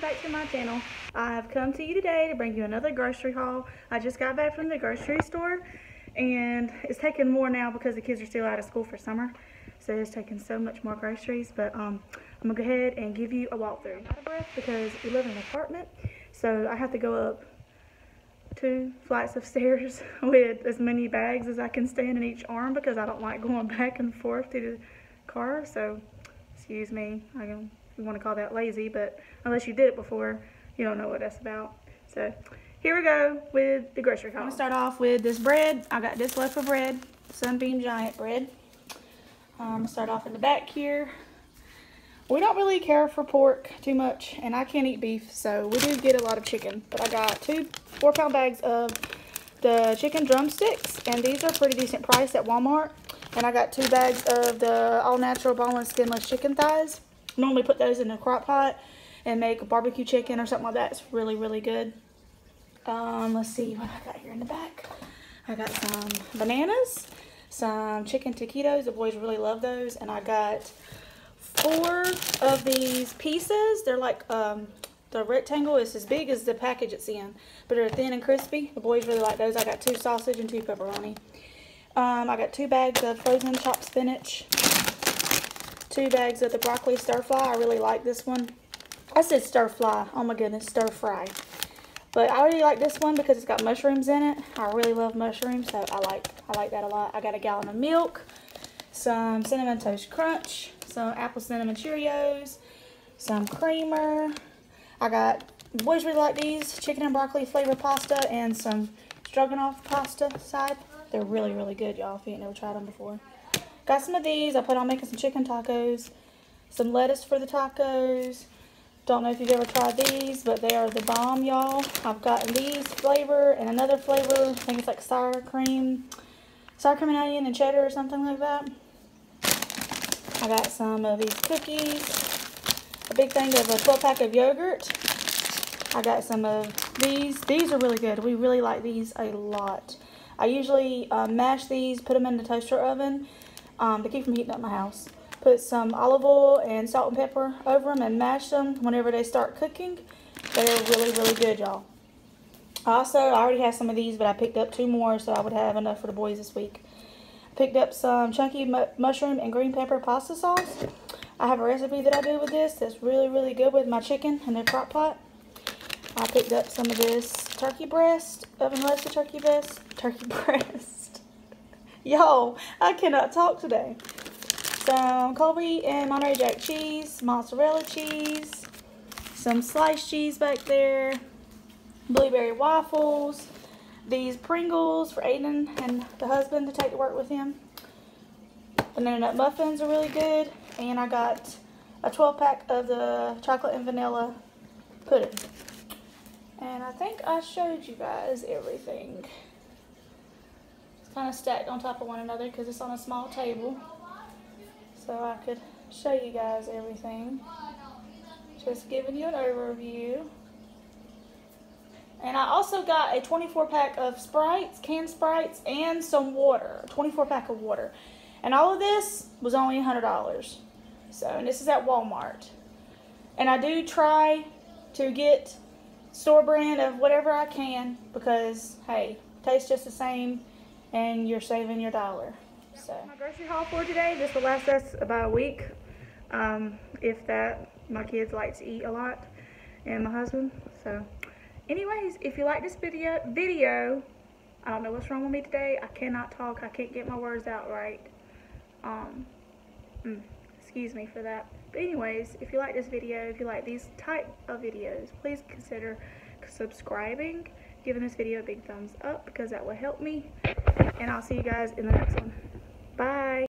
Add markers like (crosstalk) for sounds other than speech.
back to my channel. I have come to you today to bring you another grocery haul. I just got back from the grocery store and it's taking more now because the kids are still out of school for summer. So it's taking so much more groceries, but um, I'm gonna go ahead and give you a walkthrough. I'm out of breath because we live in an apartment, so I have to go up two flights of stairs (laughs) with as many bags as I can stand in each arm because I don't like going (laughs) back and forth to the car. So, excuse me, I don't you want to call that lazy, but unless you did it before, you don't know what that's about. So, here we go with the grocery haul. I'm gonna start off with this bread. I got this loaf of bread, Sunbeam Giant bread. Um, start off in the back here. We don't really care for pork too much, and I can't eat beef, so we do get a lot of chicken. But I got two four pound bags of the chicken drumsticks, and these are pretty decent price at Walmart. And I got two bags of the all natural boneless skinless chicken thighs. Normally put those in a crock pot and make a barbecue chicken or something like that. It's really, really good. Um, let's see what I got here in the back. I got some bananas, some chicken taquitos. The boys really love those. And I got four of these pieces. They're like, um, the rectangle is as big as the package it's in, but they're thin and crispy. The boys really like those. I got two sausage and two pepperoni. Um, I got two bags of frozen chopped spinach, two bags of the broccoli stir fry. I really like this one. I said stir fry. Oh my goodness, stir fry. But I really like this one because it's got mushrooms in it. I really love mushrooms, so I like I like that a lot. I got a gallon of milk, some Cinnamon Toast Crunch, some Apple Cinnamon Cheerios, some creamer. I got, boys really like these, chicken and broccoli flavored pasta and some stroganoff pasta side. They're really, really good, y'all, if you ain't never tried them before. Got some of these. I put on making some chicken tacos. Some lettuce for the tacos. Don't know if you've ever tried these, but they are the bomb, y'all. I've gotten these flavor and another flavor. I think it's like sour cream. Sour cream and onion and cheddar or something like that. I got some of these cookies. A big thing of a 12 pack of yogurt. I got some of these. These are really good. We really like these a lot. I usually uh, mash these, put them in the toaster oven um, to keep from heating up my house. Put some olive oil and salt and pepper over them and mash them whenever they start cooking. They're really, really good, y'all. Also, I already have some of these, but I picked up two more, so I would have enough for the boys this week. Picked up some chunky mu mushroom and green pepper pasta sauce. I have a recipe that I do with this that's really, really good with my chicken in the crock pot. I picked up some of this turkey breast, oven roasted turkey breast, turkey (laughs) breast. Yo, I cannot talk today some Colby and Monterey Jack cheese, mozzarella cheese, some sliced cheese back there, blueberry waffles, these Pringles for Aiden and the husband to take to work with him. Banana nut muffins are really good. And I got a 12 pack of the chocolate and vanilla pudding. And I think I showed you guys everything. Kind of stacked on top of one another because it's on a small table so I could show you guys everything. Just giving you an overview. And I also got a 24 pack of Sprites, canned Sprites, and some water. 24 pack of water. And all of this was only $100. So, and this is at Walmart. And I do try to get store brand of whatever I can because, hey, tastes just the same and you're saving your dollar. So my grocery haul for today, this will last us about a week. Um, if that, my kids like to eat a lot and my husband. So anyways, if you like this video, video, I don't know what's wrong with me today. I cannot talk. I can't get my words out right. Um, mm, excuse me for that. But anyways, if you like this video, if you like these type of videos, please consider subscribing, giving this video a big thumbs up because that will help me. And I'll see you guys in the next one. Bye.